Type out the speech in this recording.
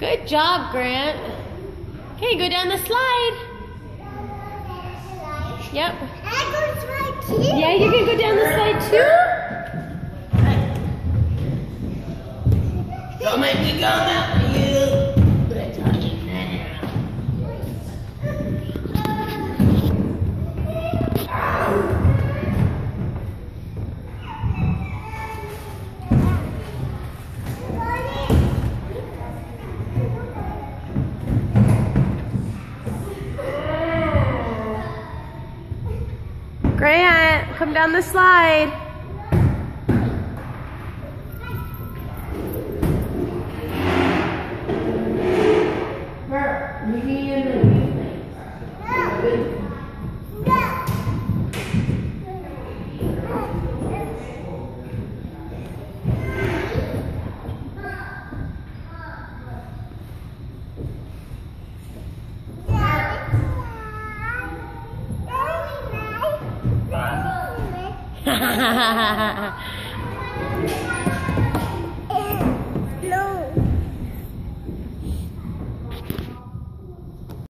Good job, Grant. Okay, go down the slide. Yep. Yeah, you can go down the slide too. Don't make me go that way, you. Grant, come down the slide. Bert, you need to do things. Ha ha ha ha ha ha.